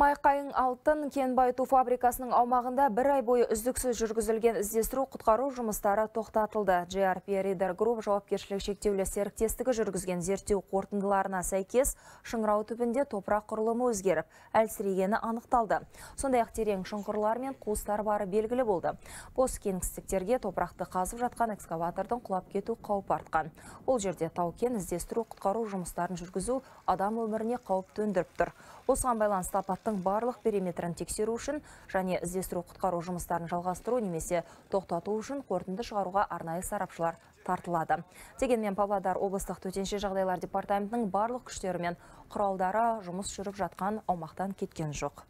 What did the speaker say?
Майқайың алтын кен байыту фабрикасының аумағында бір ай бойы үздіксіз жүргізілген іздестіру құтқару жұмыстары тоқтатылды. JRP Reader Group жауапкершілік шектеулі серіктестігі жүргізген зерттеу қорытындыларына сәйкес шыңырау түбінде топырақ құрылымы өзгеріп, әлсірегені анықталды. Сондай-ақ терең шұңқырлар мен қуыстар бары белгілі болды. Бос кеңістіктерге топырақты қазып жатқан экскаватордың құлап кету қауіп артқан. Ол жерде тау-кен іздестіру құтқару жұмыстарын жүргізу адам өміріне қауіп төндіріп тұр. Осыған байланысты апаттың барлық периметрін тексеру үшін және іздестіру құтқару жұмыстарын жалғастыру немесе тоқтату үшін қорытынды шығаруға арнайы сарапшылар тартылады. Дегенмен Павлодар облыстық төтенше жағдайлар департаментінің барлық күштері мен құралдары жұмыс жүріп жатқан аумақтан кеткен жоқ.